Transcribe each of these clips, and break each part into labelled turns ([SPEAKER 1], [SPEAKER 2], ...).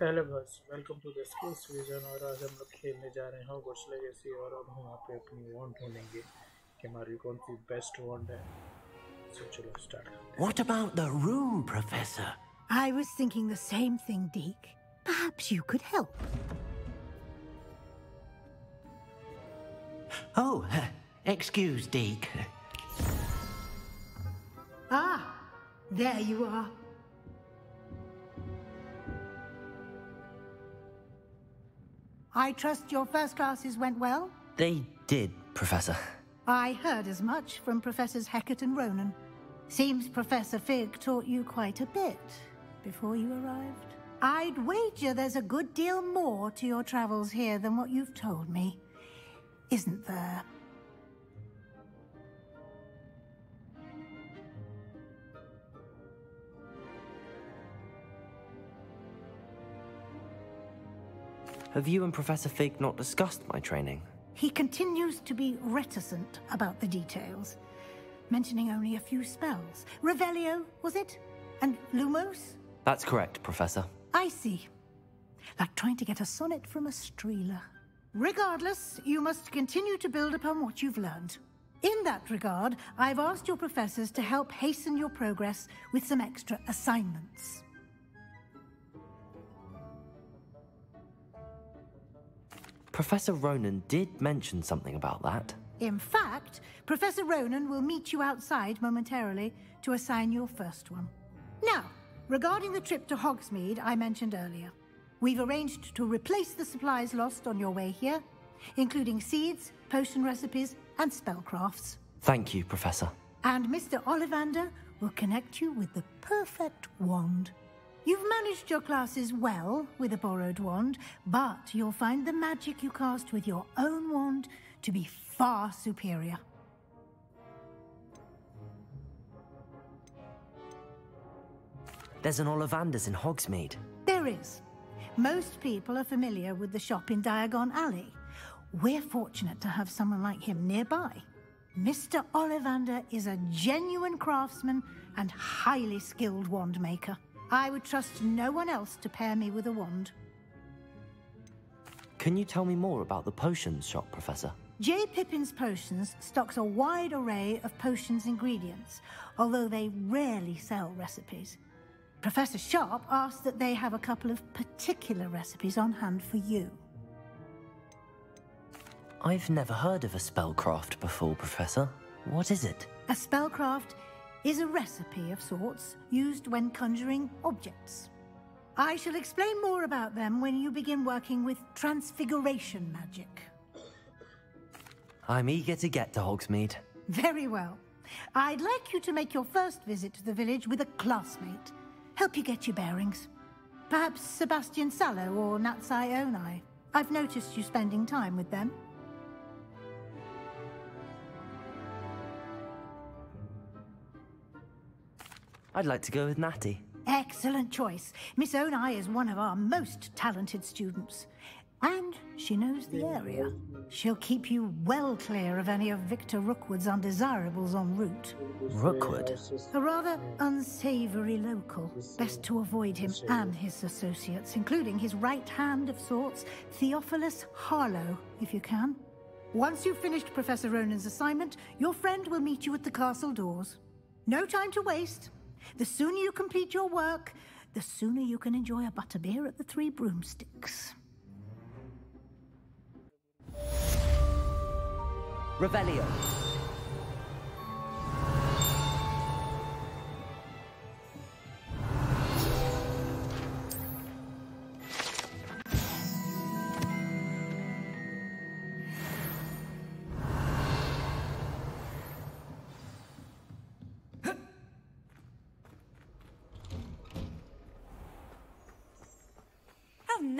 [SPEAKER 1] Hello बस welcome to this course vision और आज हम लोग खेलने जा रहे हैं घोष लेगेसी और अब हम वहाँ पे अपनी वांड ढूंढेंगे कि हमारी कौन सी बेस्ट वांड है सो चलो स्टार्ट करते
[SPEAKER 2] हैं what about the room
[SPEAKER 3] professor I was thinking the same thing Dick perhaps you could help
[SPEAKER 2] Oh, uh, excuse Deek.
[SPEAKER 3] Ah, there you are. I trust your first classes went well?
[SPEAKER 4] They did, Professor.
[SPEAKER 3] I heard as much from Professors Hecat and Ronen. Seems Professor Fig taught you quite a bit before you arrived. I'd wager there's a good deal more to your travels here than what you've told me. Isn't there?
[SPEAKER 4] Have you and Professor Fig not discussed my training?
[SPEAKER 3] He continues to be reticent about the details, mentioning only a few spells. Revelio, was it? And Lumos?
[SPEAKER 4] That's correct, Professor.
[SPEAKER 3] I see. Like trying to get a sonnet from a streeler. Regardless, you must continue to build upon what you've learned. In that regard, I've asked your professors to help hasten your progress with some extra assignments.
[SPEAKER 4] Professor Ronen did mention something about that.
[SPEAKER 3] In fact, Professor Ronen will meet you outside momentarily to assign your first one. Now, regarding the trip to Hogsmeade I mentioned earlier, we've arranged to replace the supplies lost on your way here, including seeds, potion recipes, and spellcrafts.
[SPEAKER 4] Thank you, Professor.
[SPEAKER 3] And Mr. Ollivander will connect you with the perfect wand. You've managed your classes well with a borrowed wand, but you'll find the magic you cast with your own wand to be far superior.
[SPEAKER 4] There's an Ollivander's in Hogsmeade.
[SPEAKER 3] There is. Most people are familiar with the shop in Diagon Alley. We're fortunate to have someone like him nearby. Mr. Ollivander is a genuine craftsman and highly skilled wand maker. I would trust no one else to pair me with a wand.
[SPEAKER 4] Can you tell me more about the potions shop, Professor?
[SPEAKER 3] J. Pippin's Potions stocks a wide array of potions ingredients, although they rarely sell recipes. Professor Sharp asked that they have a couple of particular recipes on hand for you.
[SPEAKER 4] I've never heard of a spellcraft before, Professor. What is it?
[SPEAKER 3] A spellcraft is a recipe of sorts used when conjuring objects. I shall explain more about them when you begin working with transfiguration magic.
[SPEAKER 4] I'm eager to get to Hogsmeade.
[SPEAKER 3] Very well. I'd like you to make your first visit to the village with a classmate. Help you get your bearings. Perhaps Sebastian Sallow or Natsai Onai. I've noticed you spending time with them.
[SPEAKER 4] I'd like to go with Natty.
[SPEAKER 3] Excellent choice. Miss Onai is one of our most talented students. And she knows the area. She'll keep you well clear of any of Victor Rookwood's undesirables en route.
[SPEAKER 4] Rookwood?
[SPEAKER 3] A rather unsavory local. Best to avoid him and his associates, including his right hand of sorts, Theophilus Harlow, if you can. Once you've finished Professor Ronen's assignment, your friend will meet you at the castle doors. No time to waste. The sooner you complete your work, the sooner you can enjoy a butterbeer at the Three Broomsticks.
[SPEAKER 4] Revelio.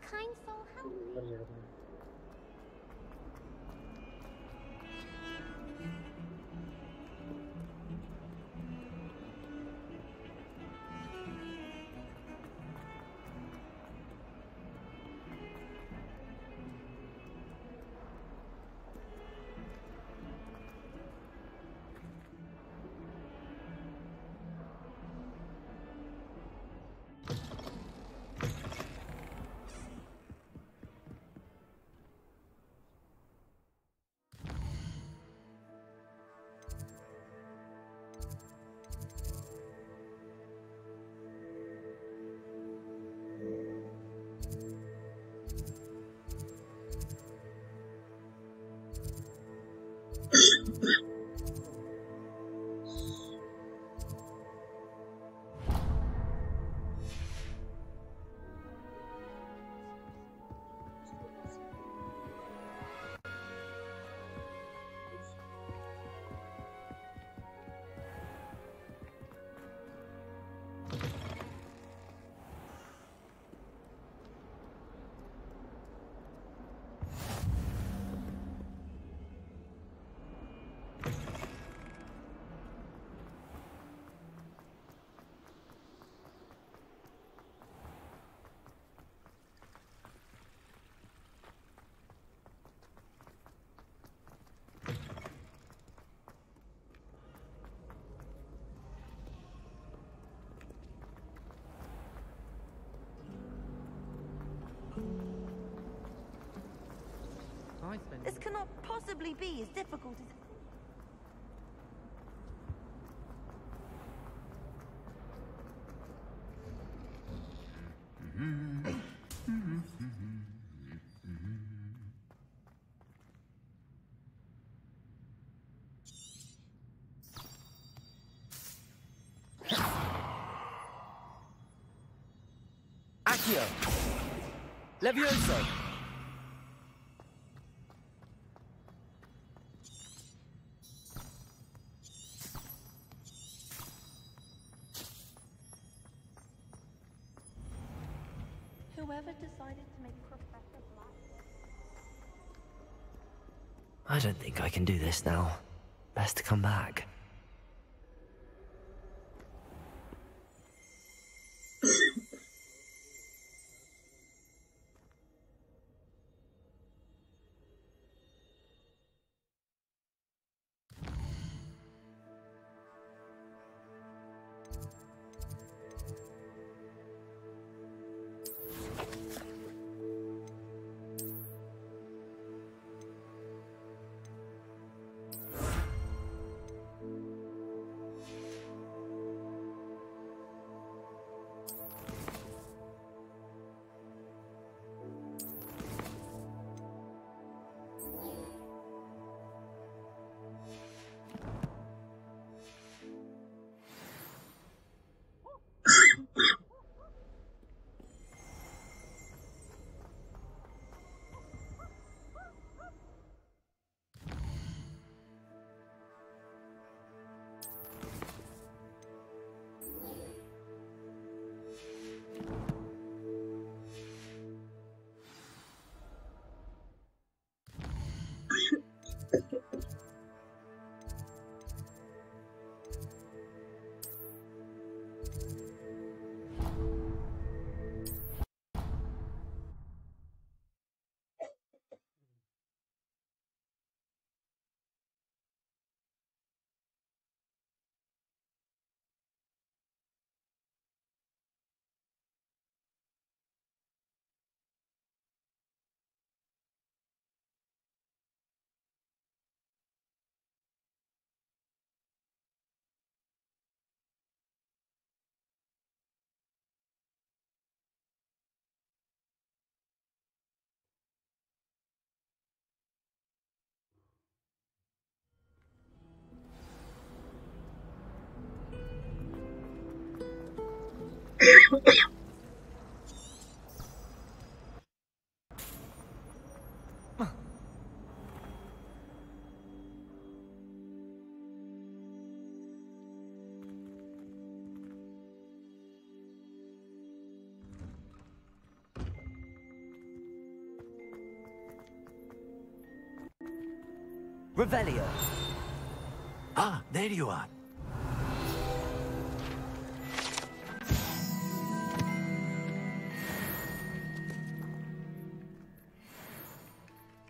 [SPEAKER 5] Kind soul help me?
[SPEAKER 6] This cannot possibly be as difficult as.
[SPEAKER 4] I don't think I can do this now. Best to come back. Revelio.
[SPEAKER 7] Ah, there you are.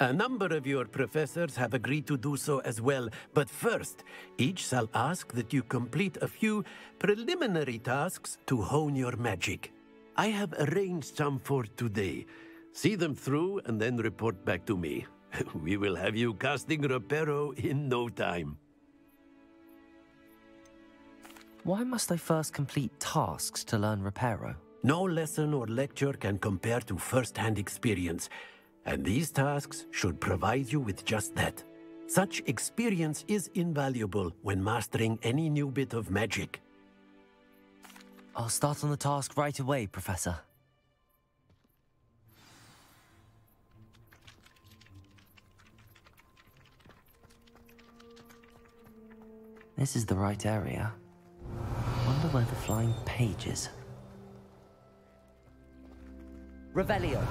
[SPEAKER 7] A number of your professors have agreed to do so as well, but first, each shall ask that you complete a few preliminary tasks to hone your magic. I have arranged some for today. See them through and then report back to me. we will have you casting Reparo in no time.
[SPEAKER 4] Why must I first complete tasks to learn Reparo?
[SPEAKER 7] No lesson or lecture can compare to first-hand experience, and these tasks should provide you with just that. Such experience is invaluable when mastering any new bit of magic.
[SPEAKER 4] I'll start on the task right away, Professor. This is the right area. Wonder where the flying page is. Revelio.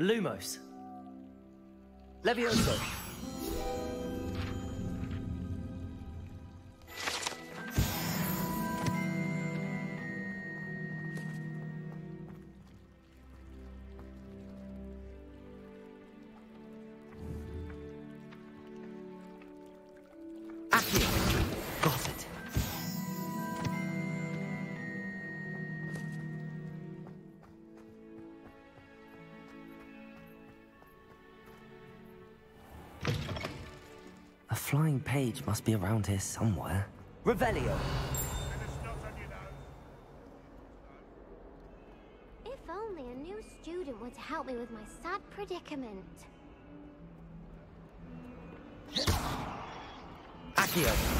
[SPEAKER 4] Lumos. Levioso. Flying must be around here somewhere. Revelio.
[SPEAKER 5] If only a new student would help me with my sad predicament.
[SPEAKER 4] Accio.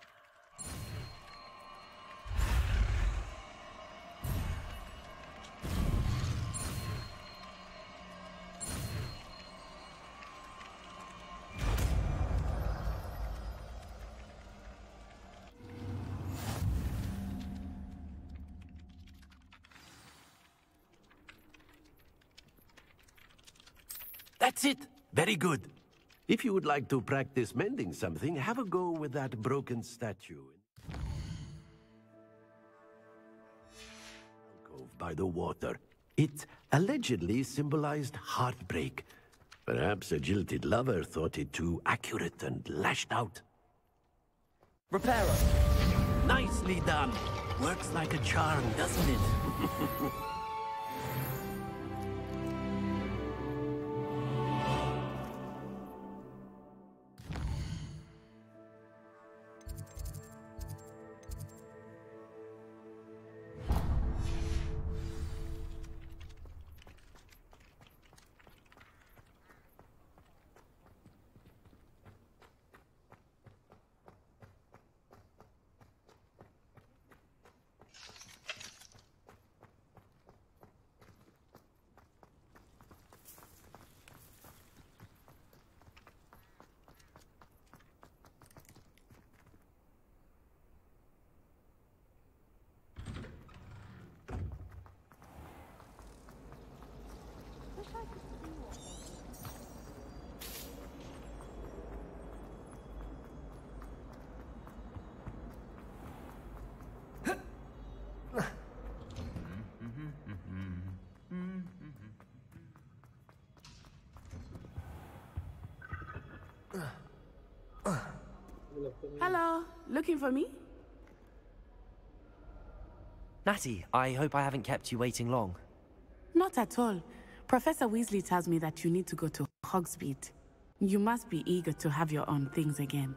[SPEAKER 7] That's it. Very good. If you would like to practice mending something, have a go with that broken statue. Cove by the water. It allegedly symbolized heartbreak. Perhaps a jilted lover thought it too accurate and lashed out.
[SPEAKER 4] Reparo.
[SPEAKER 7] Nicely done. Works like a charm, doesn't it?
[SPEAKER 8] looking for me?
[SPEAKER 4] Natty, I hope I haven't kept you waiting long.
[SPEAKER 8] Not at all. Professor Weasley tells me that you need to go to Hogsmeade. You must be eager to have your own things again.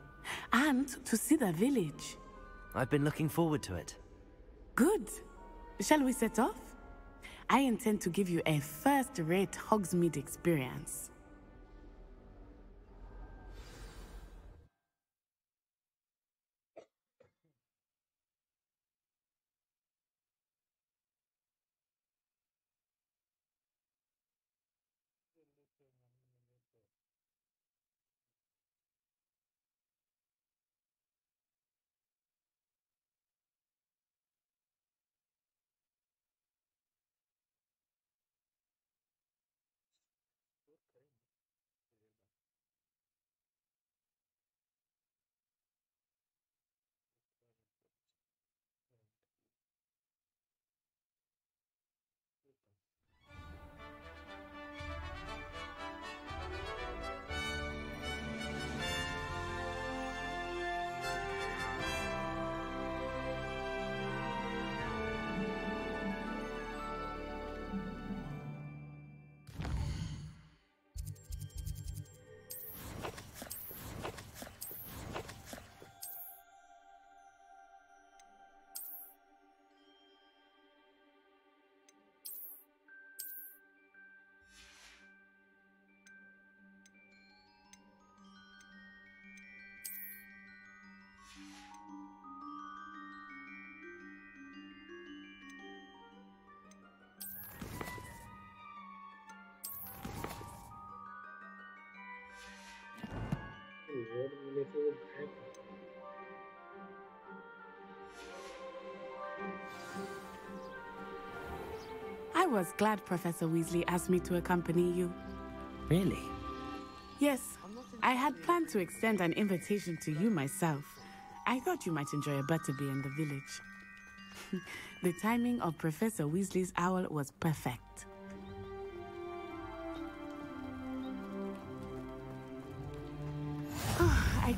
[SPEAKER 8] And to see the village.
[SPEAKER 4] I've been looking forward to it.
[SPEAKER 8] Good. Shall we set off? I intend to give you a first-rate Hogsmeade experience.
[SPEAKER 1] What.
[SPEAKER 8] I was glad Professor Weasley asked me to accompany you.
[SPEAKER 4] Really?
[SPEAKER 8] Yes. I had planned to extend an invitation to you myself. I thought you might enjoy a butterbeer in the village. the timing of Professor Weasley's owl was perfect.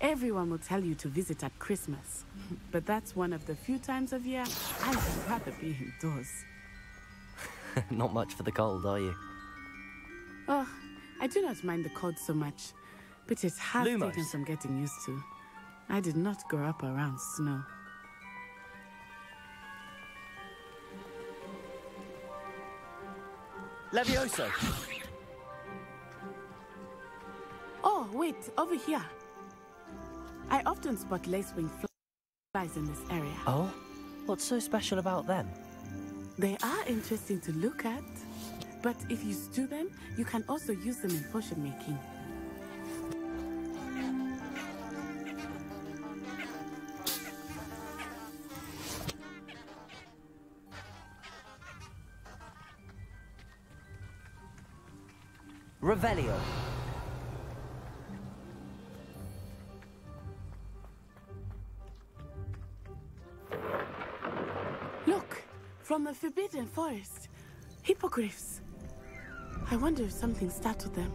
[SPEAKER 8] Everyone will tell you to visit at Christmas. But that's one of the few times of year I would rather be indoors.
[SPEAKER 4] Not much for the cold, are you?
[SPEAKER 8] Oh, I do not mind the cold so much, but it has
[SPEAKER 4] Lumos.
[SPEAKER 8] taken some getting used to. I did not grow up around snow.
[SPEAKER 4] Levioso!
[SPEAKER 8] Oh, wait, over here. I often spot lacewing flies in this area.
[SPEAKER 4] Oh? What's so special about them?
[SPEAKER 8] They are interesting to look at, but if you stew them, you can also use them in potion making.
[SPEAKER 4] Revelio.
[SPEAKER 8] The Forbidden Forest. Hippogriffs. I wonder if something startled them.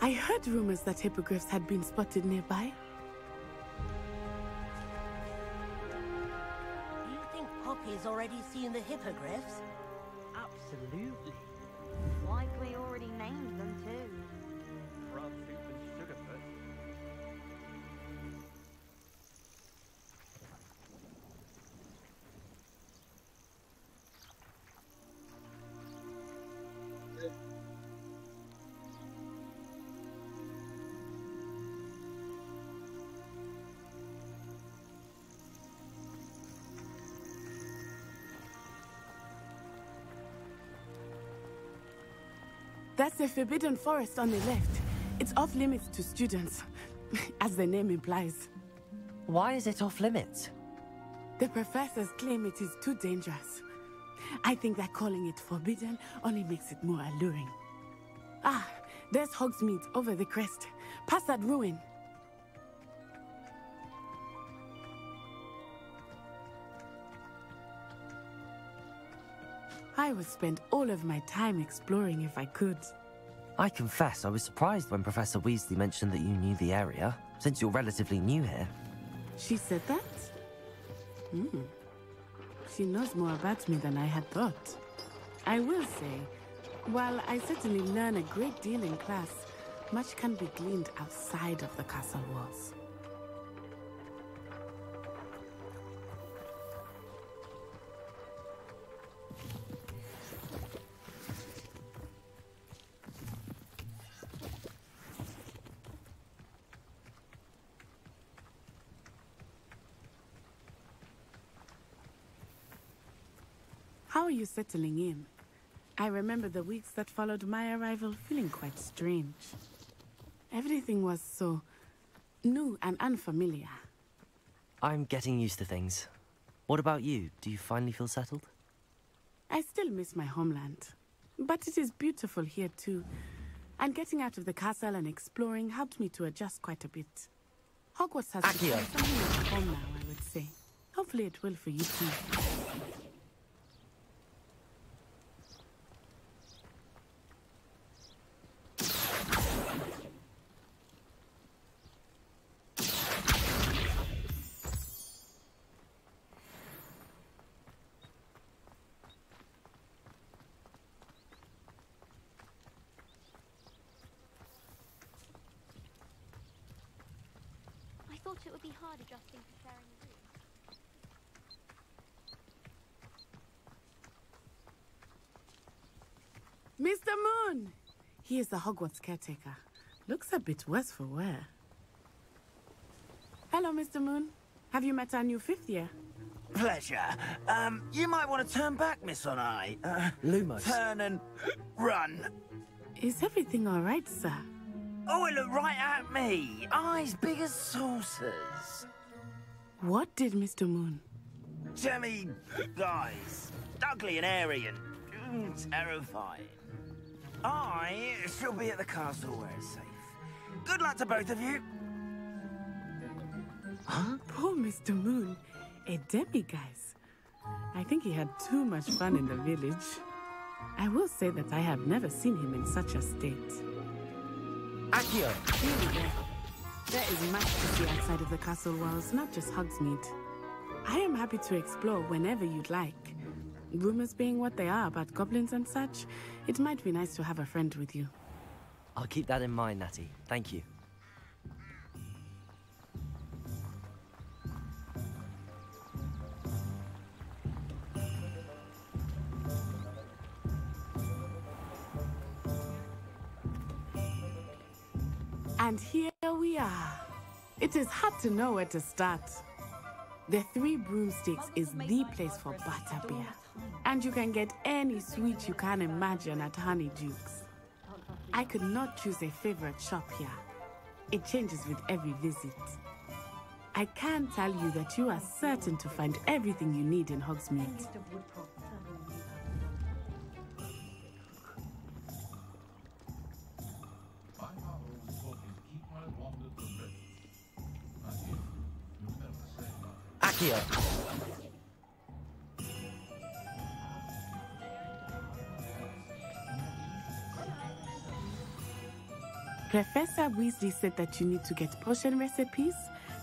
[SPEAKER 8] I heard rumors that hippogriffs had been spotted nearby.
[SPEAKER 6] Do you think Poppy's already seen the hippogriffs?
[SPEAKER 2] Absolutely.
[SPEAKER 9] Likely already named them too.
[SPEAKER 8] That's the Forbidden Forest on the left. It's off limits to students, as the name implies.
[SPEAKER 4] Why is it off limits?
[SPEAKER 8] The professors claim it is too dangerous. I think that calling it forbidden only makes it more alluring. Ah, there's Hogsmeade over the crest. Past that ruin. I would spend all of my time exploring if I could.
[SPEAKER 4] I confess I was surprised when Professor Weasley mentioned that you knew the area, since you're relatively new here.
[SPEAKER 8] She said that? Hmm. She knows more about me than I had thought. I will say, while I certainly learn a great deal in class, much can be gleaned outside of the castle walls. You settling in? I remember the weeks that followed my arrival feeling quite strange. Everything was so new and unfamiliar.
[SPEAKER 4] I'm getting used to things. What about you? Do you finally feel settled?
[SPEAKER 8] I still miss my homeland. But it is beautiful here too. And getting out of the castle and exploring helped me to adjust quite a bit. Hogwarts has
[SPEAKER 4] Accio.
[SPEAKER 8] become something home now, I would say. Hopefully it will for you too.
[SPEAKER 5] Thought it would be hard adjusting to sharing a room.
[SPEAKER 8] Mr. Moon! He is the Hogwarts caretaker. Looks a bit worse for wear. Hello, Mr. Moon. Have you met our new fifth year?
[SPEAKER 10] Pleasure. Um, you might want to turn back, Miss Onai. Uh,
[SPEAKER 4] Lumos.
[SPEAKER 10] turn and run.
[SPEAKER 8] Is everything all right, sir?
[SPEAKER 10] Oh, it looked right at me. Eyes big as saucers.
[SPEAKER 8] What did Mr. Moon?
[SPEAKER 10] Jemmy guys. Ugly and airy and mm, terrifying. I shall be at the castle where it's safe. Good luck to both of you. Huh?
[SPEAKER 8] Poor Mr. Moon. A demiguise. I think he had too much fun in the village. I will say that I have never seen him in such a state.
[SPEAKER 4] Accio!
[SPEAKER 8] Here we go. There is much to see outside of the castle walls, not just Hogsmeade. I am happy to explore whenever you'd like. Rumors being what they are about goblins and such, it might be nice to have a friend with you.
[SPEAKER 4] I'll keep that in mind, Natty. Thank you.
[SPEAKER 8] And here we are. It is hard to know where to start. The Three Broomsticks is the place for butterbeer. And you can get any sweet you can imagine at Honeydukes. I could not choose a favorite shop here. It changes with every visit. I can tell you that you are certain to find everything you need in Hogsmeade.
[SPEAKER 4] Accio!
[SPEAKER 8] Professor Weasley said that you need to get potion recipes,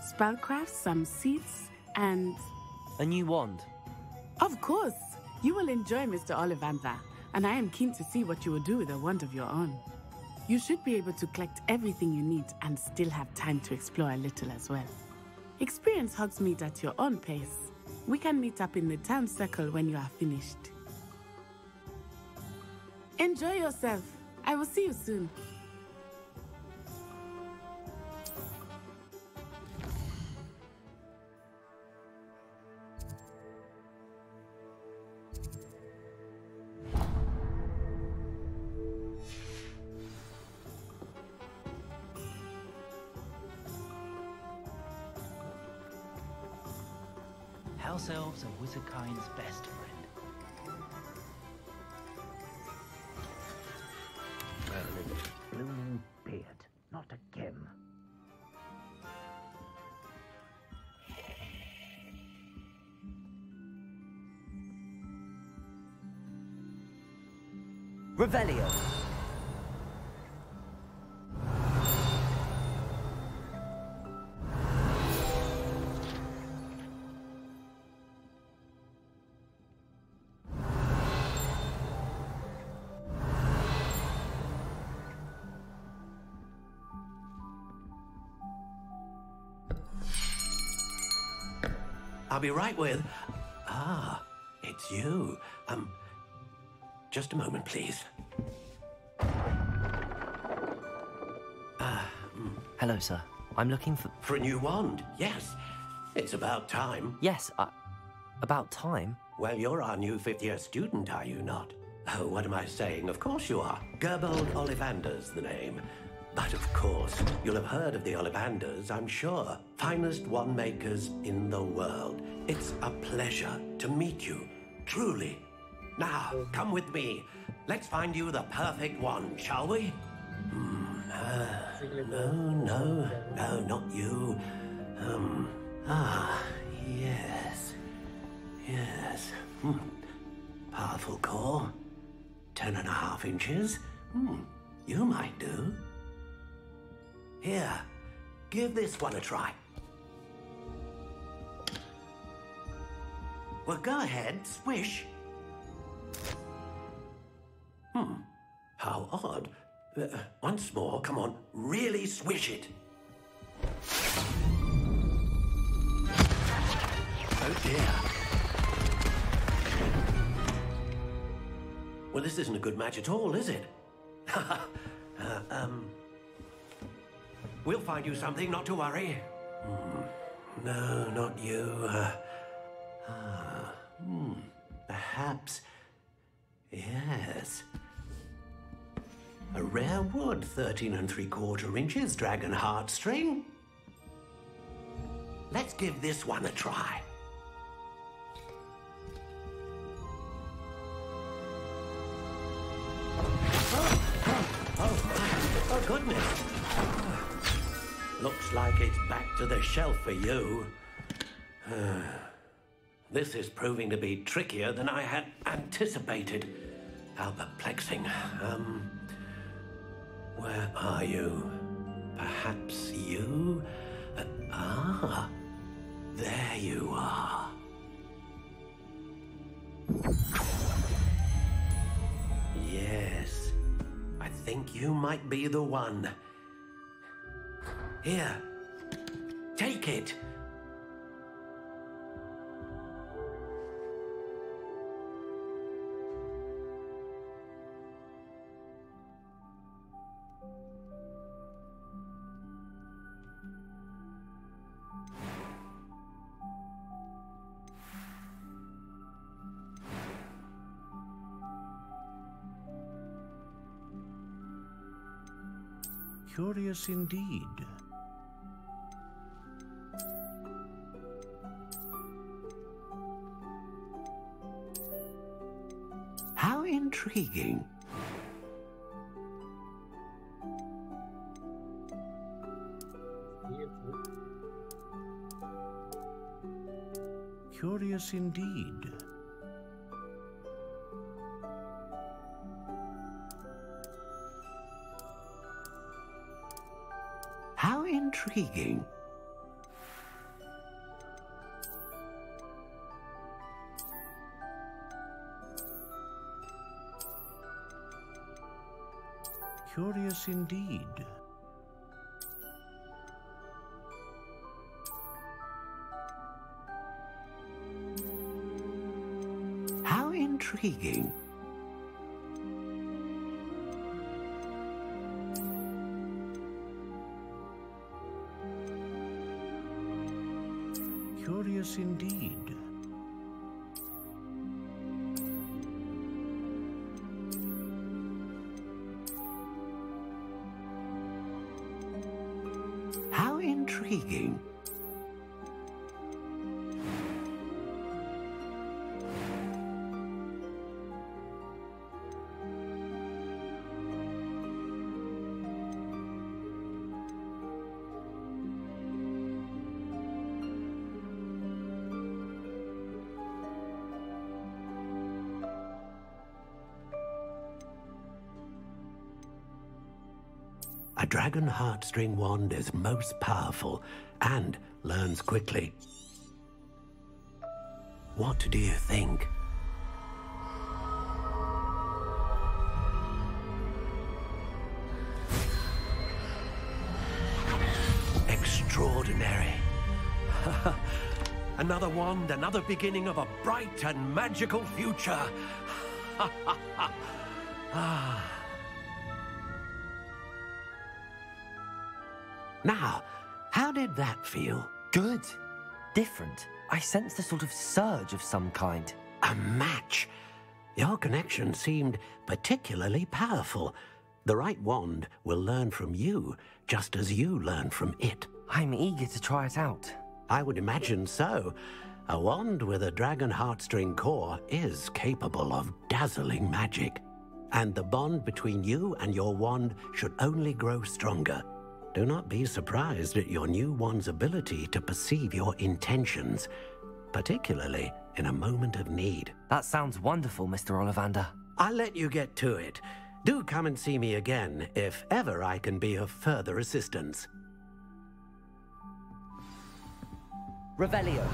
[SPEAKER 8] spellcraft, some seeds, and
[SPEAKER 4] A new wand.
[SPEAKER 8] of course, you will enjoy Mr. Ollivander, and I am keen to see what you will do with a wand of your own. You should be able to collect everything you need and still have time to explore a little as well. Experience Hogsmeade at your own pace. We can meet up in the town circle when you are finished. Enjoy yourself. I will see you soon.
[SPEAKER 10] Revelio.
[SPEAKER 7] I'll be right with. Ah, it's you. Um, just a moment, please.
[SPEAKER 4] Hello, sir. I'm looking for.
[SPEAKER 7] For a new wand, yes. It's about time.
[SPEAKER 4] Yes, I... about time.
[SPEAKER 7] Well, you're our new fifth year student, are you not? Oh, what am I saying? Of course you are. Gerbold Ollivander's the name. But of course, you'll have heard of the Ollivanders, I'm sure. Finest wand makers in the world. It's a pleasure to meet you, truly. Now, come with me. Let's find you the perfect one, shall we? No, no, no, not you. Um, ah, yes. Yes. Hmm. Powerful core. Ten and a half inches. Hmm. You might do. Here, give this one a try. Well, go ahead, swish. Hmm. How odd. Uh, once more, come on, really swish it. Oh dear. Well, this isn't a good match at all, is it? uh, um. We'll find you something, not to worry. Hmm. No, not you. Uh, ah, hmm. Perhaps. Yes. A rare wood, 13 and three quarter inches, dragon heartstring. Let's give this one a try. Oh, oh, oh, oh goodness. Looks like it's back to the shelf for you. this is proving to be trickier than I had anticipated. How perplexing. Um, where are you? Perhaps you? Ah, there you are. Yes, I think you might be the one. Here, take it.
[SPEAKER 11] Curious indeed.
[SPEAKER 7] How intriguing.
[SPEAKER 11] Curious indeed.
[SPEAKER 7] Intriguing.
[SPEAKER 11] Curious indeed.
[SPEAKER 7] How intriguing.
[SPEAKER 11] Indeed.
[SPEAKER 7] Dragon heartstring wand is most powerful and learns quickly. What do you think? Extraordinary. another wand, another beginning of a bright and magical future. ah. Now, how did that feel?
[SPEAKER 4] Good. Different. I sensed a sort of surge of some kind.
[SPEAKER 7] A match? Your connection seemed particularly powerful. The right wand will learn from you, just as you learn from it.
[SPEAKER 4] I'm eager to try it out.
[SPEAKER 7] I would imagine so. A wand with a dragon heartstring core is capable of dazzling magic. And the bond between you and your wand should only grow stronger. Do not be surprised at your new one's ability to perceive your intentions, particularly in a moment of need.
[SPEAKER 4] That sounds wonderful, Mr. Ollivander.
[SPEAKER 7] I'll let you get to it. Do come and see me again if ever I can be of further assistance.
[SPEAKER 4] Revelio.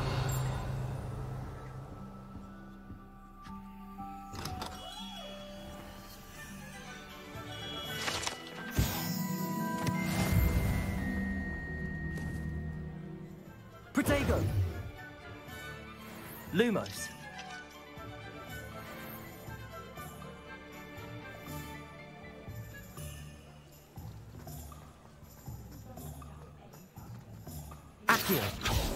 [SPEAKER 4] Lumos. Accio.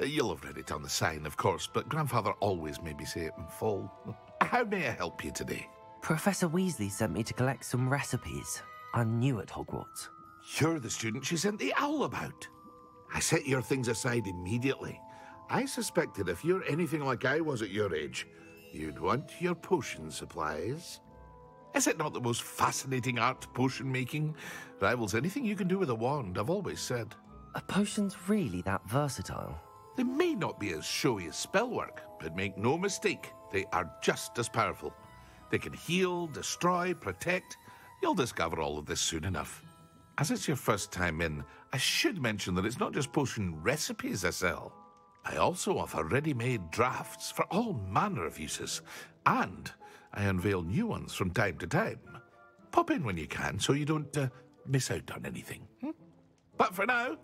[SPEAKER 12] Uh, you'll have read it on the sign, of course, but Grandfather always made me say it in full. How may I help you today?
[SPEAKER 4] Professor Weasley sent me to collect some recipes. I'm new at Hogwarts.
[SPEAKER 12] You're the student she sent the owl about. I set your things aside immediately. I suspected if you're anything like I was at your age, you'd want your potion supplies. Is it not the most fascinating art, potion making? Rivals anything you can do with a wand, I've always said.
[SPEAKER 4] Are potions really that versatile?
[SPEAKER 12] They may not be as showy as spellwork, but make no mistake, they are just as powerful. They can heal, destroy, protect. You'll discover all of this soon enough. As it's your first time in, I should mention that it's not just potion recipes I sell. I also offer ready-made drafts for all manner of uses, and I unveil new ones from time to time. Pop in when you can so you don't uh, miss out on anything. Hmm? But for now,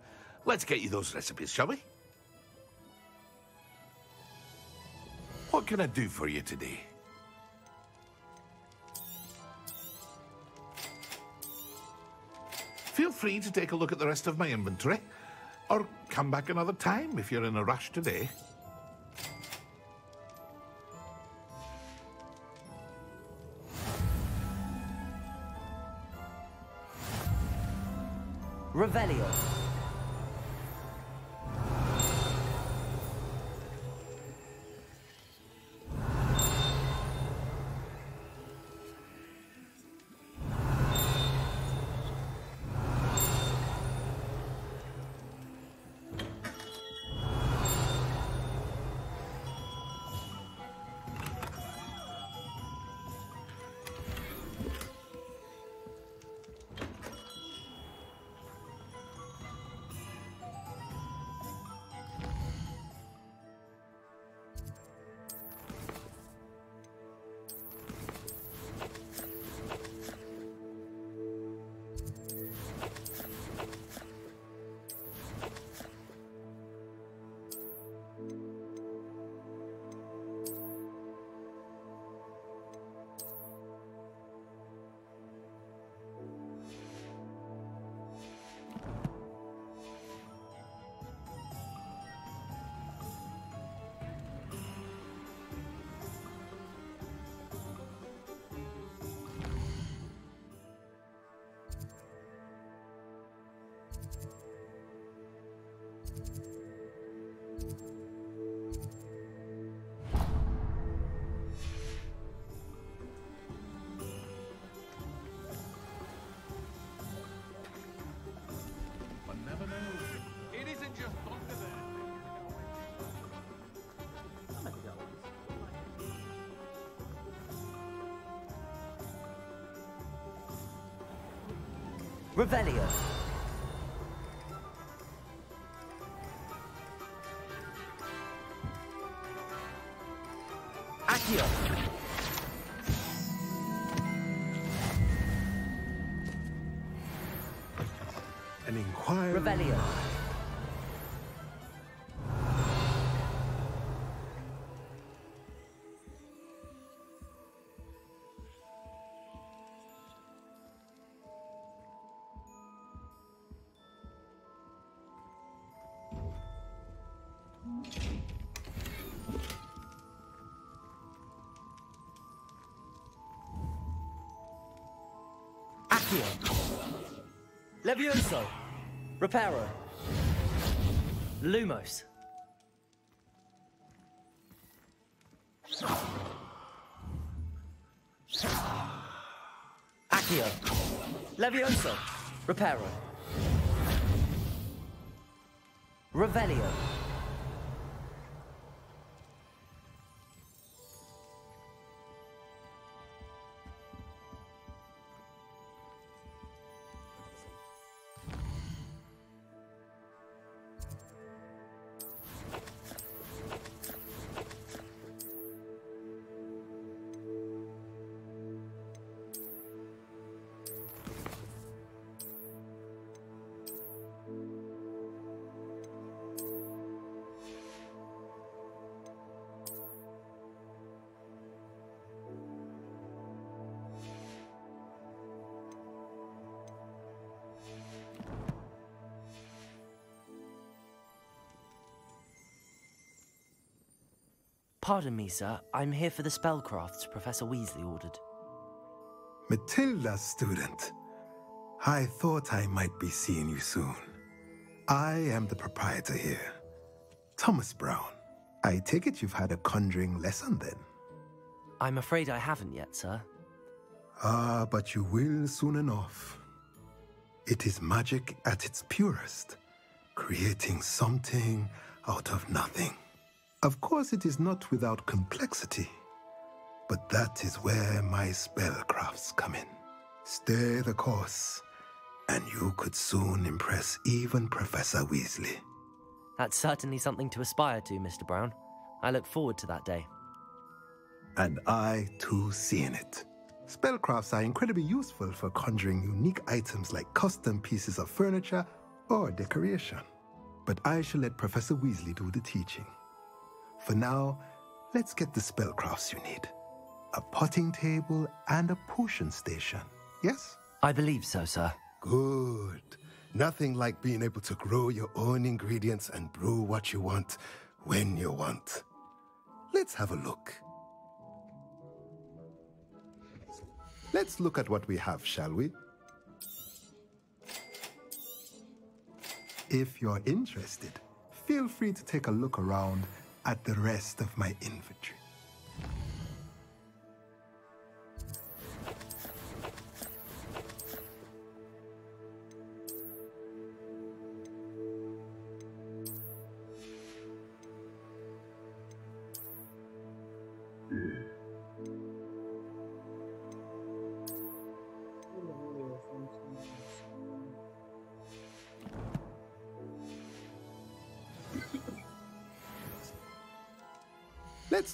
[SPEAKER 12] let's get you those recipes, shall we? What can I do for you today? Feel free to take a look at the rest of my inventory, or come back another time if you're in a rush today.
[SPEAKER 4] Revelio. Revelio. Accio. Levioso. Reparo. Lumos. Accio. Levioso. Reparo. Revelio. Pardon me, sir. I'm here for the spellcrafts Professor Weasley ordered.
[SPEAKER 13] Matilda, student. I thought I might be seeing you soon. I am the proprietor here, Thomas Brown. I take it you've had a conjuring lesson then?
[SPEAKER 4] I'm afraid I haven't yet, sir.
[SPEAKER 13] Ah, but you will soon enough. It is magic at its purest, creating something out of nothing. Of course, it is not without complexity, but that is where my spellcrafts come in. Stay the course, and you could soon impress even Professor Weasley.
[SPEAKER 4] That's certainly something to aspire to, Mr. Brown. I look forward to that day.
[SPEAKER 13] And I too see in it. Spellcrafts are incredibly useful for conjuring unique items like custom pieces of furniture or decoration. But I shall let Professor Weasley do the teaching. For now, let's get the spellcrafts you need a potting table and a potion station. Yes?
[SPEAKER 4] I believe so, sir.
[SPEAKER 13] Good. Nothing like being able to grow your own ingredients and brew what you want when you want. Let's have a look. Let's look at what we have, shall we? If you're interested, feel free to take a look around at the rest of my inventory.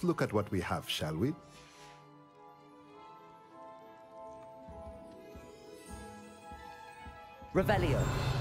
[SPEAKER 13] Look at what we have, shall we?
[SPEAKER 4] Revelio.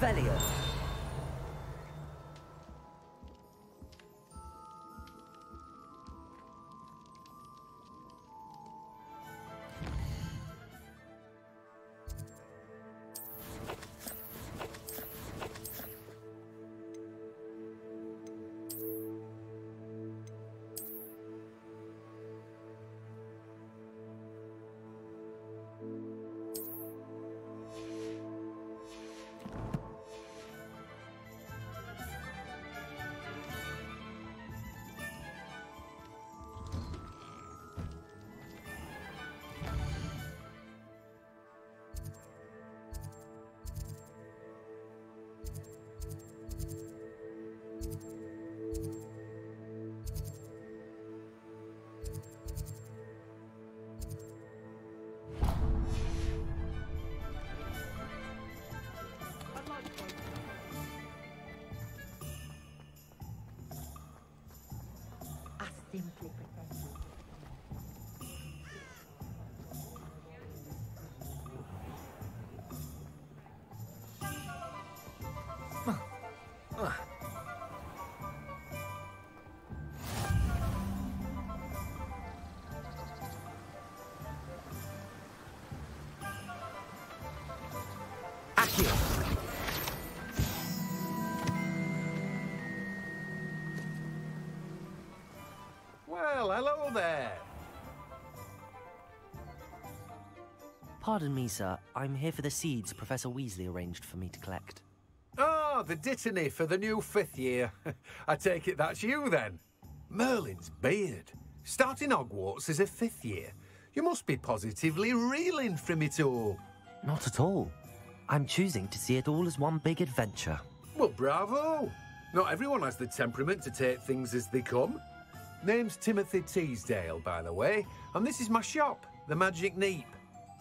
[SPEAKER 4] Revelio.
[SPEAKER 9] I simply pretend.
[SPEAKER 4] Accio.
[SPEAKER 14] Hello there.
[SPEAKER 4] Pardon me, sir. I'm here for the seeds Professor Weasley arranged for me to collect.
[SPEAKER 14] Ah, the dittany for the new fifth year. I take it that's you then. Merlin's beard. Starting Hogwarts as a fifth year. You must be positively reeling from it all.
[SPEAKER 4] Not at all. I'm choosing to see it all as one big adventure.
[SPEAKER 14] Well, bravo. Not everyone has the temperament to take things as they come. Name's Timothy Teasdale, by the way, and this is my shop, the Magic Neep.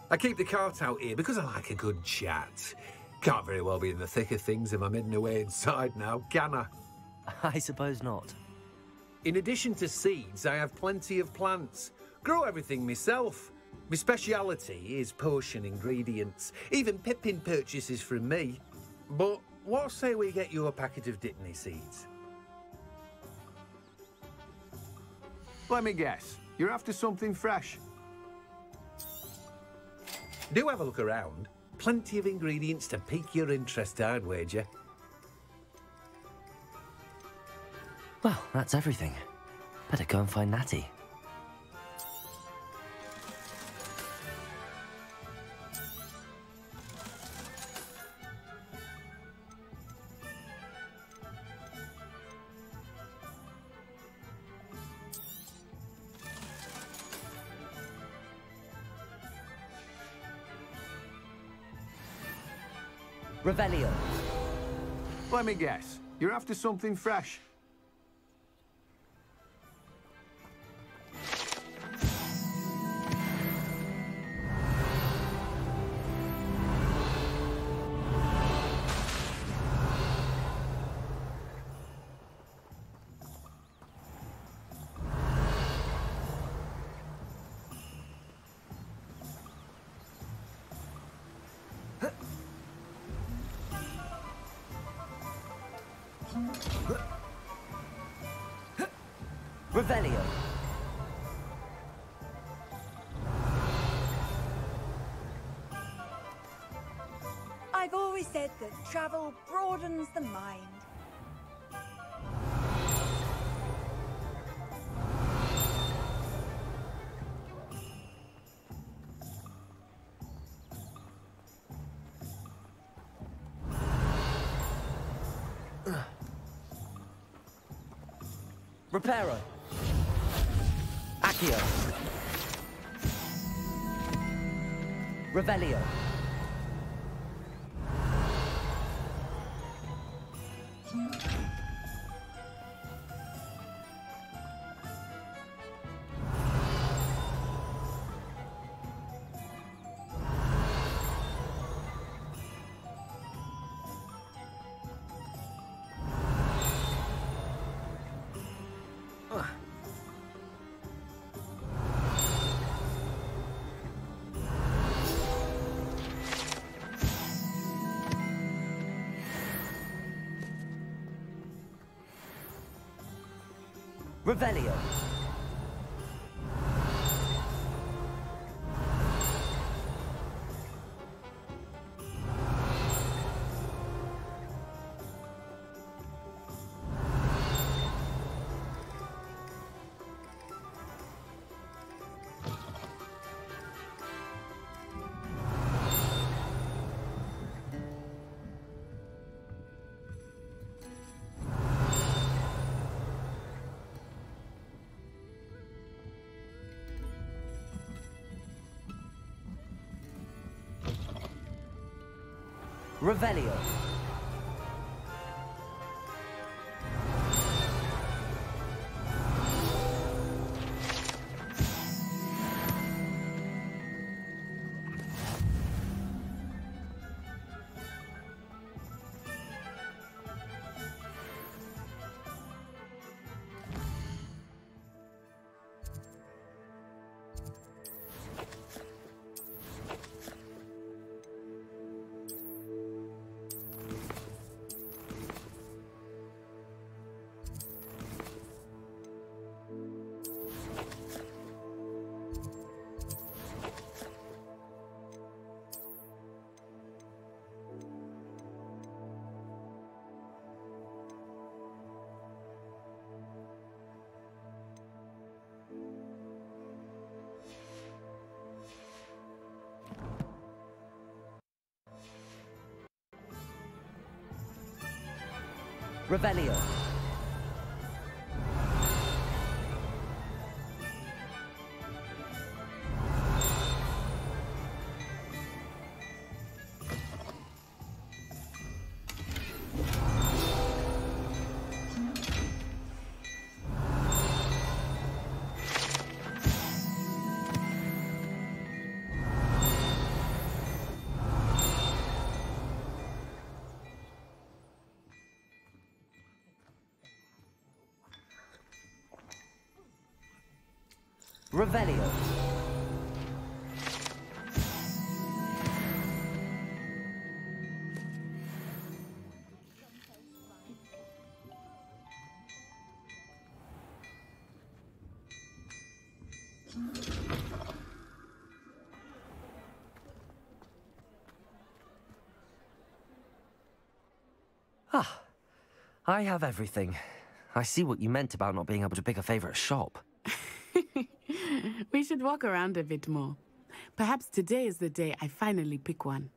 [SPEAKER 14] I keep the cart out here because I like a good chat. Can't very well be in the thick of things if I'm hidden away inside now, can I?
[SPEAKER 4] I suppose not.
[SPEAKER 14] In addition to seeds, I have plenty of plants. Grow everything myself. My speciality is potion ingredients. Even Pippin purchases from me. But what say we get you a packet of Dittany seeds?
[SPEAKER 15] Let me guess. You're after something fresh.
[SPEAKER 14] Do have a look around. Plenty of ingredients to pique your interest, I'd wager.
[SPEAKER 4] Well, that's everything. Better go and find Natty.
[SPEAKER 15] Me guess. You're after something fresh.
[SPEAKER 16] Travel broadens the mind.
[SPEAKER 4] Reparo. Accio. Revelio. Revelio. Revelio. Revelio. Revelio. Ah, I have everything. I see what you meant about not being able to pick a favorite shop.
[SPEAKER 8] we should walk around a bit more. Perhaps today is the day I finally pick one.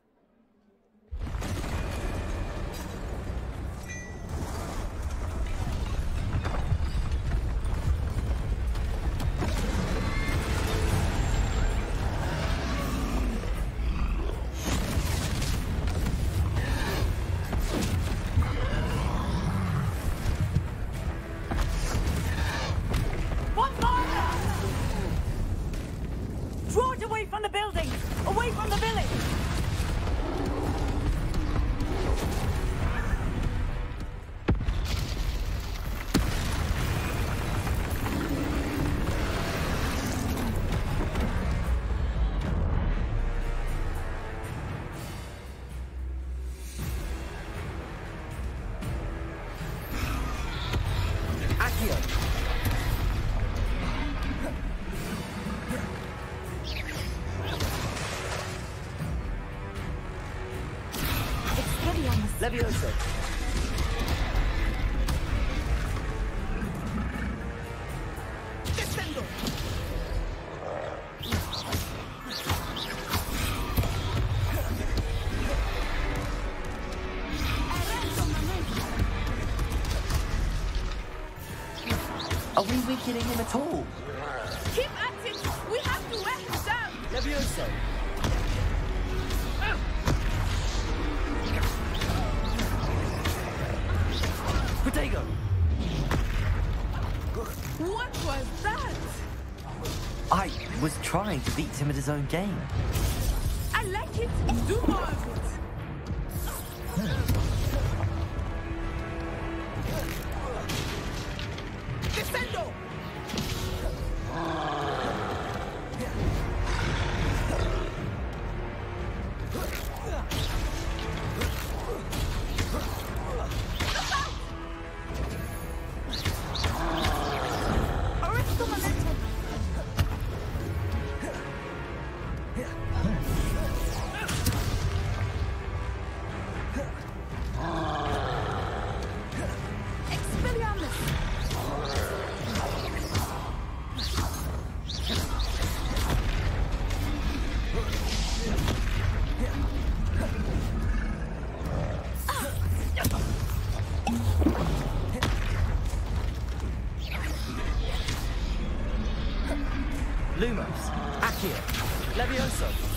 [SPEAKER 4] Weakening him at all?
[SPEAKER 8] Keep at it! We have to wear him down!
[SPEAKER 4] Levioso. Protego.
[SPEAKER 8] What was that?
[SPEAKER 4] I was trying to beat him at his own game.
[SPEAKER 8] I like it. Do more
[SPEAKER 4] Lumos. Accio. Levioso.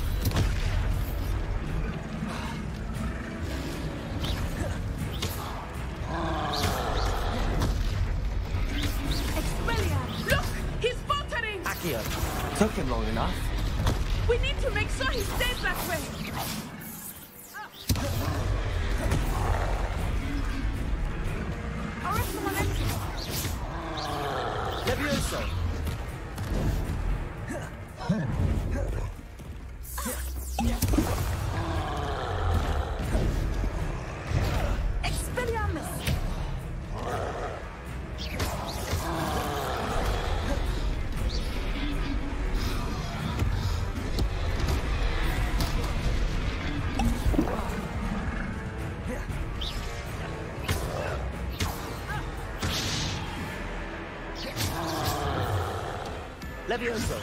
[SPEAKER 4] Levioso.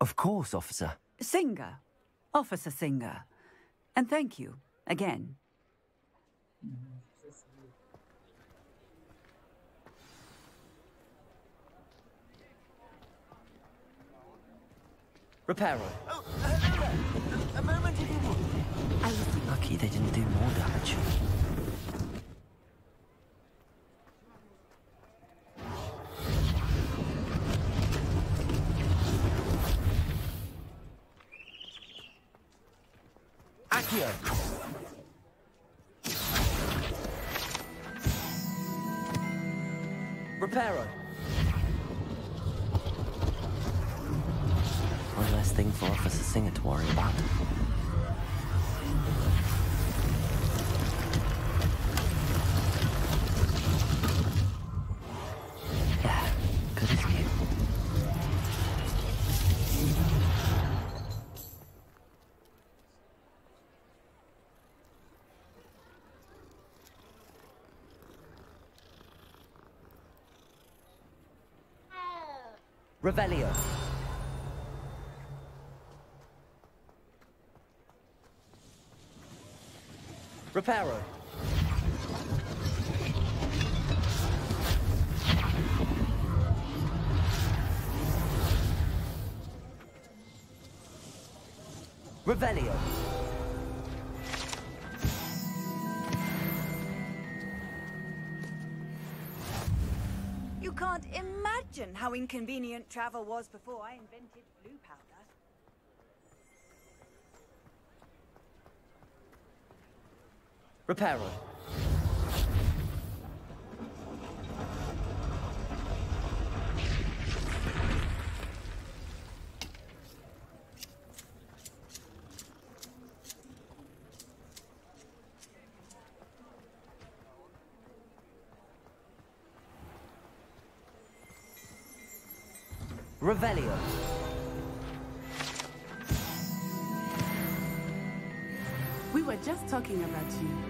[SPEAKER 4] Of course, officer.
[SPEAKER 17] Singer. Officer Singer. And thank you, again.
[SPEAKER 4] Reparo.
[SPEAKER 6] Oh, uh, uh, uh, a moment if you
[SPEAKER 4] Lucky they didn't do more damage. Accio. Reparo. Revelio. Reparo. Revelio.
[SPEAKER 16] Imagine how inconvenient travel was before I invented Floo powder.
[SPEAKER 4] Reparo. Revelio.
[SPEAKER 8] We were just talking about you.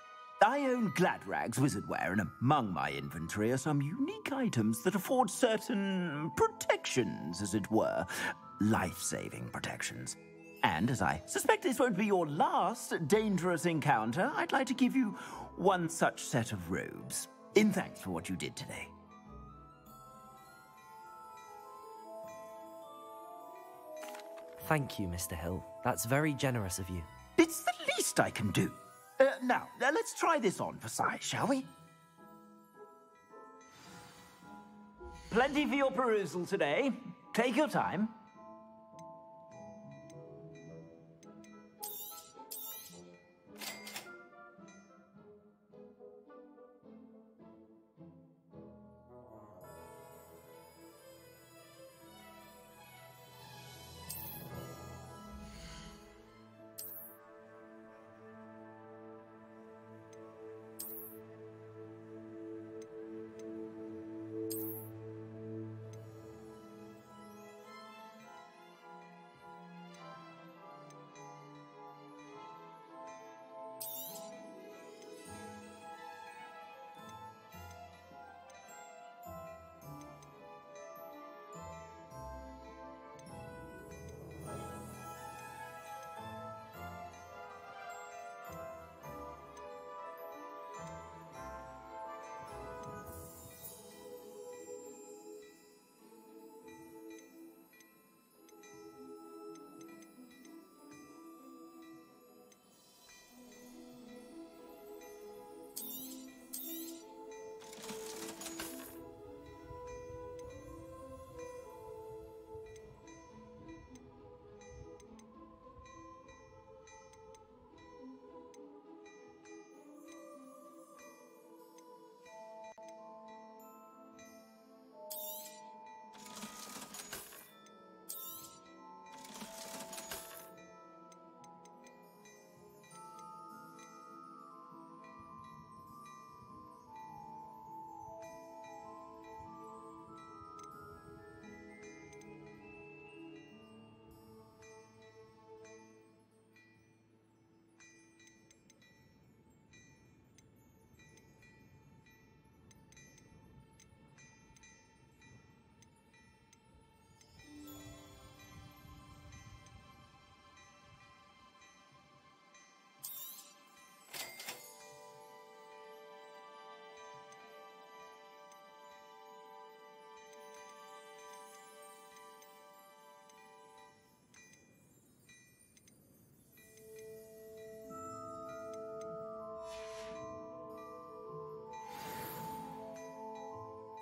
[SPEAKER 10] I own Gladrags Wizardwear, and among my inventory are some unique items that afford certain protections, as it were. Life saving protections. And as I suspect this won't be your last dangerous encounter, I'd like to give you one such set of robes. In thanks for what you did today.
[SPEAKER 4] Thank you, Mr. Hill. That's very generous of you.
[SPEAKER 10] It's the least I can do. Uh, now, let's try this on for size, shall we? Plenty for your perusal today. Take your time.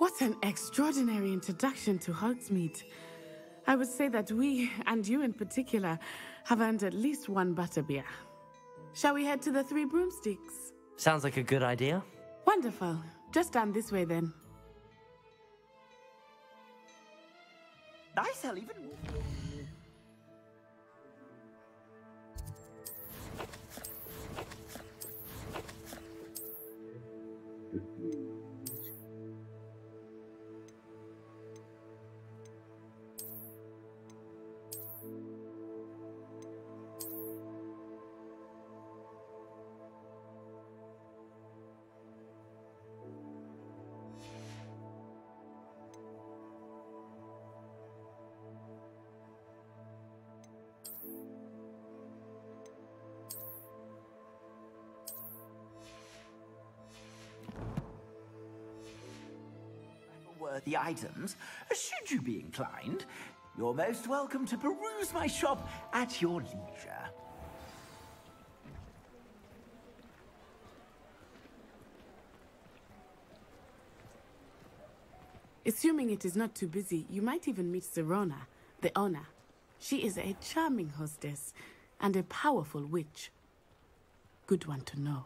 [SPEAKER 8] What an extraordinary introduction to Hogsmeade. I would say that we, and you in particular, have earned at least one butterbeer. Shall we head to the Three Broomsticks?
[SPEAKER 4] Sounds like a good idea.
[SPEAKER 8] Wonderful. Just down this way then.
[SPEAKER 10] I shall even. Worthy items, should you be inclined, you're most welcome to peruse my shop at your leisure.
[SPEAKER 8] Assuming it is not too busy, you might even meet Sirona, the owner. She is a charming hostess and a powerful witch. Good one to know.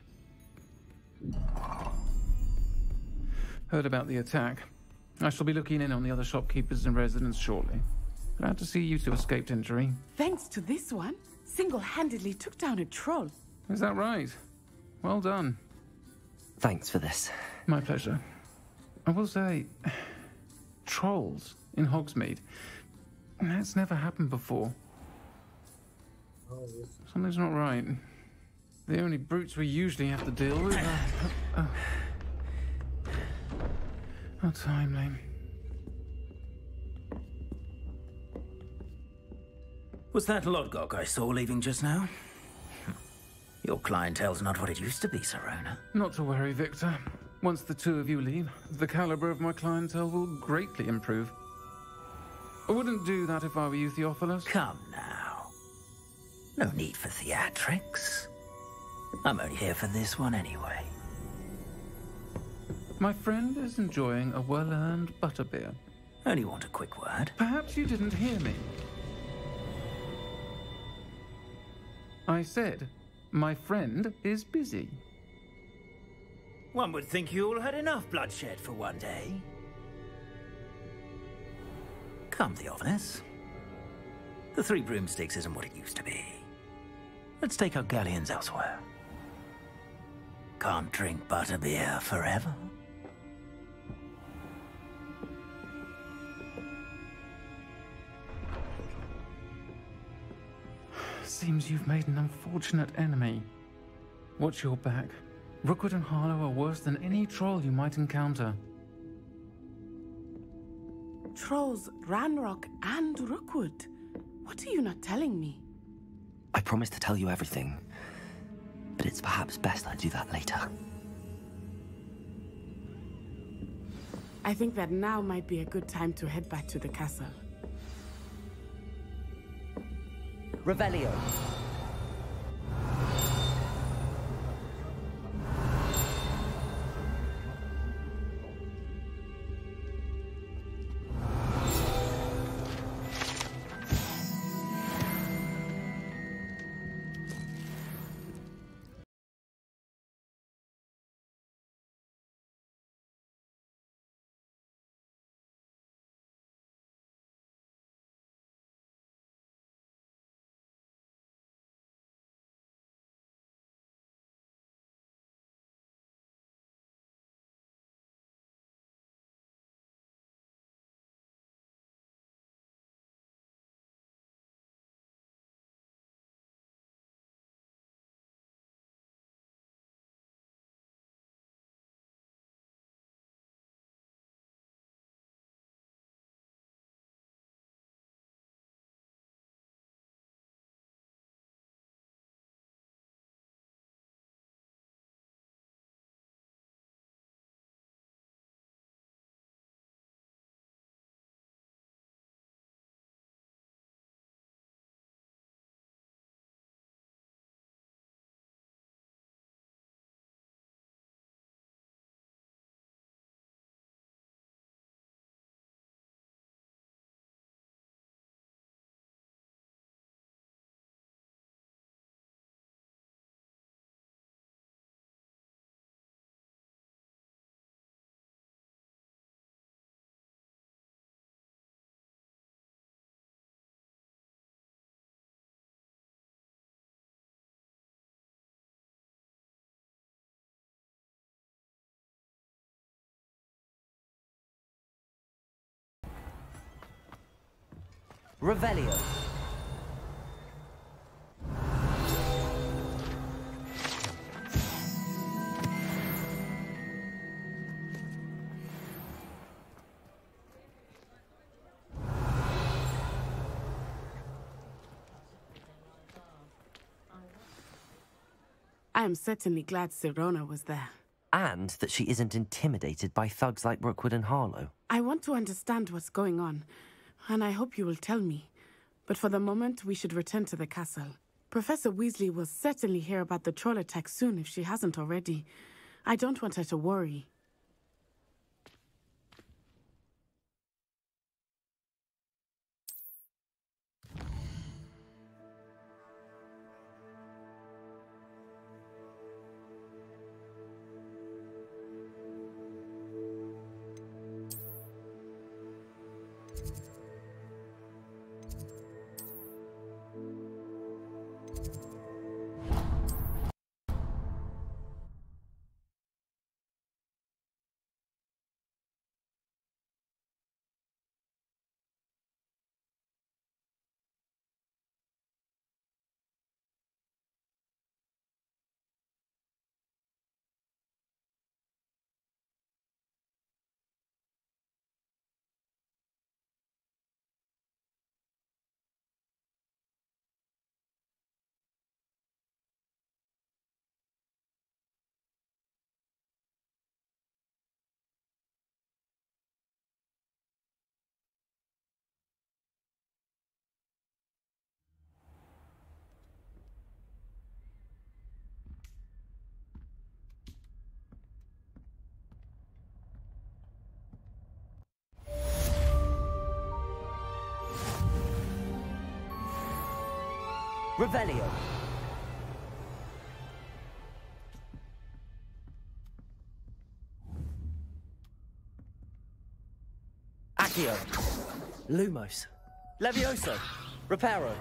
[SPEAKER 18] Heard about the attack. I shall be looking in on the other shopkeepers and residents shortly. Glad to see you two escaped injury.
[SPEAKER 8] Thanks to this one, single-handedly took down a troll.
[SPEAKER 18] Is that right? Well done.
[SPEAKER 4] Thanks for this.
[SPEAKER 18] My pleasure. I will say, trolls in Hogsmeade. That's never happened before. Something's not right. The only brutes we usually have to deal with are... Uh, uh, uh, oh. How timely.
[SPEAKER 10] Was that Lodgok I saw leaving just now? Your clientele's not what it used to be, Sirona.
[SPEAKER 18] Not to worry, Victor. Once the two of you leave, the caliber of my clientele will greatly improve. I wouldn't do that if I were you, Theophilus.
[SPEAKER 10] Come now. No need for theatrics. I'm only here for this one anyway.
[SPEAKER 18] My friend is enjoying a well-earned butterbeer.
[SPEAKER 10] Only want a quick word.
[SPEAKER 18] Perhaps you didn't hear me. I said, my friend is busy.
[SPEAKER 10] One would think you all had enough bloodshed for one day. Come, Theophilus. The Three Broomsticks isn't what it used to be. Let's take our galleons elsewhere. Can't drink butterbeer forever.
[SPEAKER 18] Seems you've made an unfortunate enemy. Watch your back. Rookwood and Harlow are worse than any troll you might encounter.
[SPEAKER 8] Trolls, Ranrock, and Rookwood. What are you not telling me?
[SPEAKER 4] I promise to tell you everything, but it's perhaps best I do that later.
[SPEAKER 8] I think that now might be a good time to head back to the castle.
[SPEAKER 17] Revelio.
[SPEAKER 4] Revelio.
[SPEAKER 8] I am certainly glad Sirona was there.
[SPEAKER 4] And that she isn't intimidated by thugs like Rookwood and Harlow.
[SPEAKER 8] I want to understand what's going on, and I hope you will tell me. But for the moment, we should return to the castle. Professor Weasley will certainly hear about the troll attack soon if she hasn't already. I don't want her to worry.
[SPEAKER 4] Revelio. Accio. Lumos. Levioso. Reparo.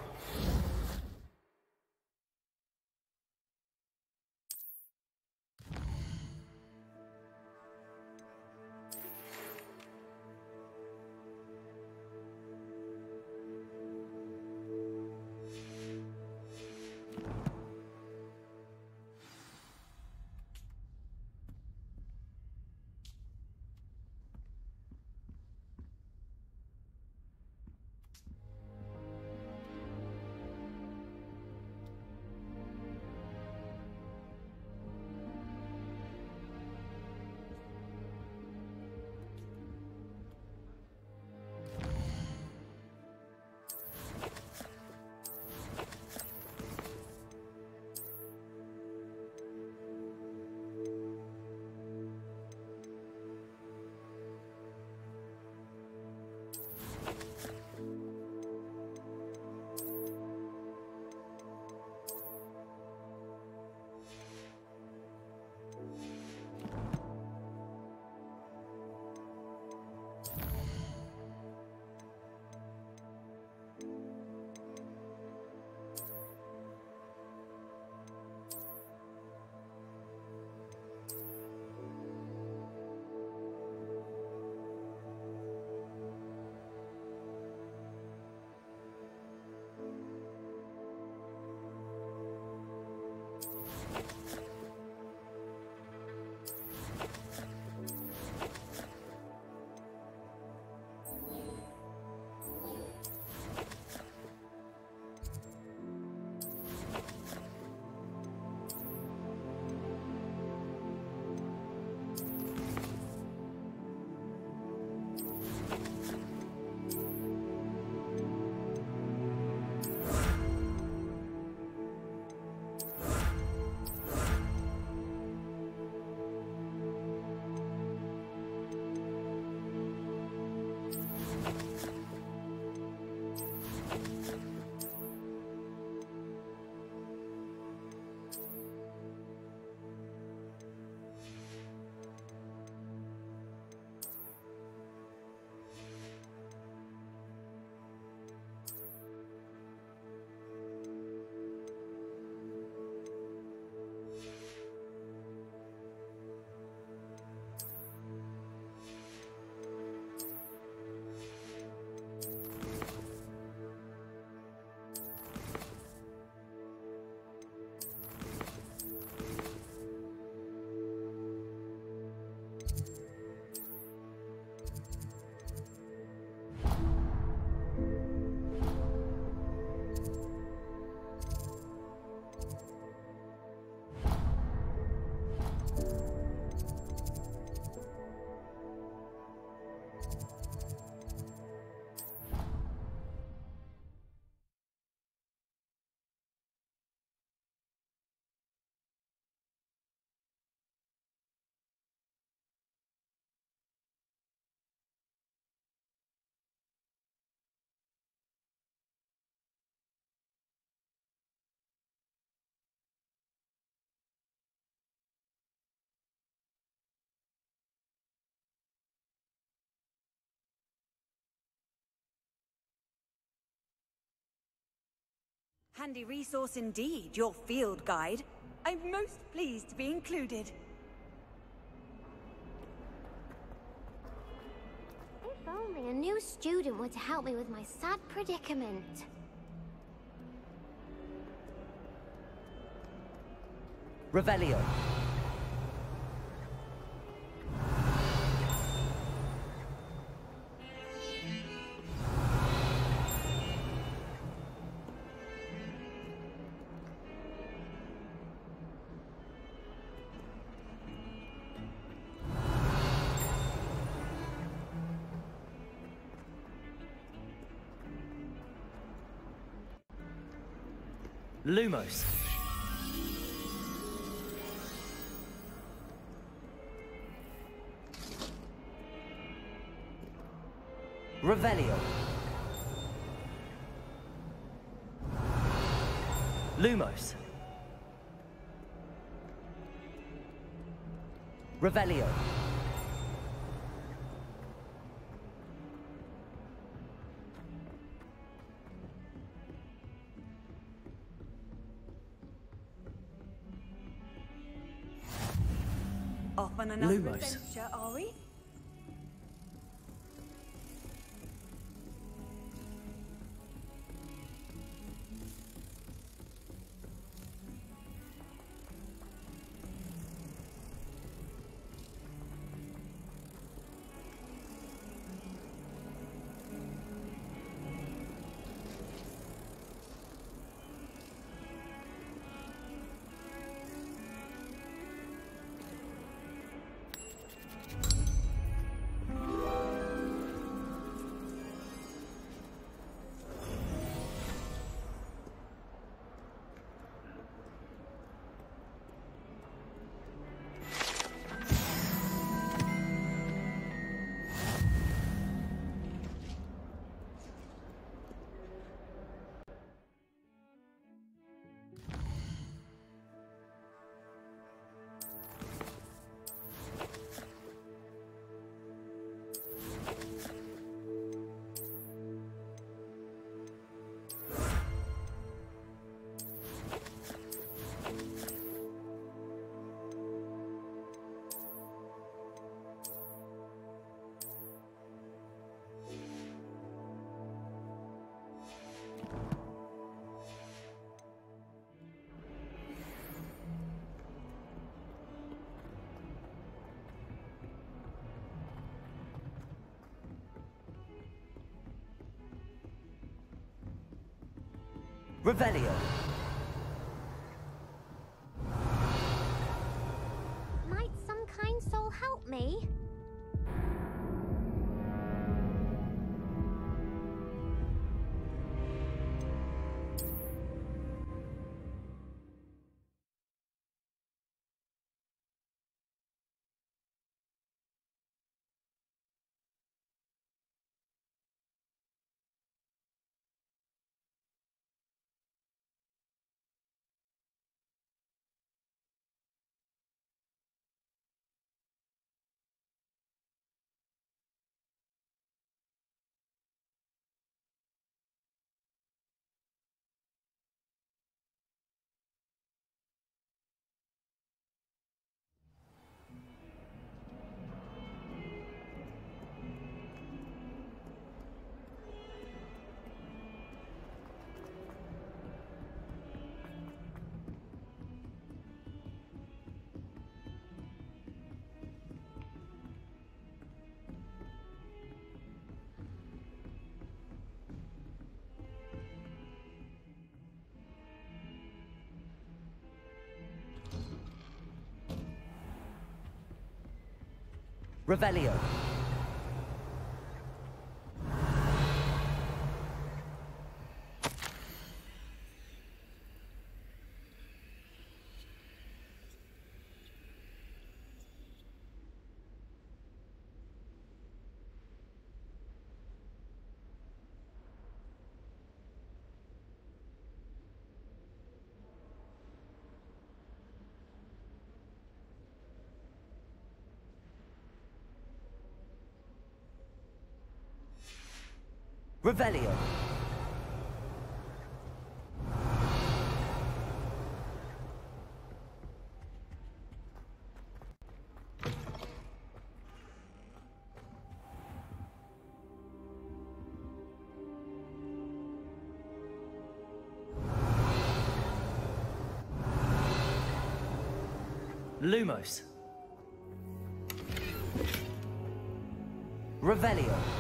[SPEAKER 17] Handy resource indeed, your field guide. I'm most pleased to be included.
[SPEAKER 5] If only a new student were to help me with my sad predicament.
[SPEAKER 15] Revelio. Lumos. Revelio. Lumos. Revelio.
[SPEAKER 17] On another
[SPEAKER 15] Lumos.
[SPEAKER 17] adventure,
[SPEAKER 15] Revelio. Revelio. Revelio. Lumos. Revelio.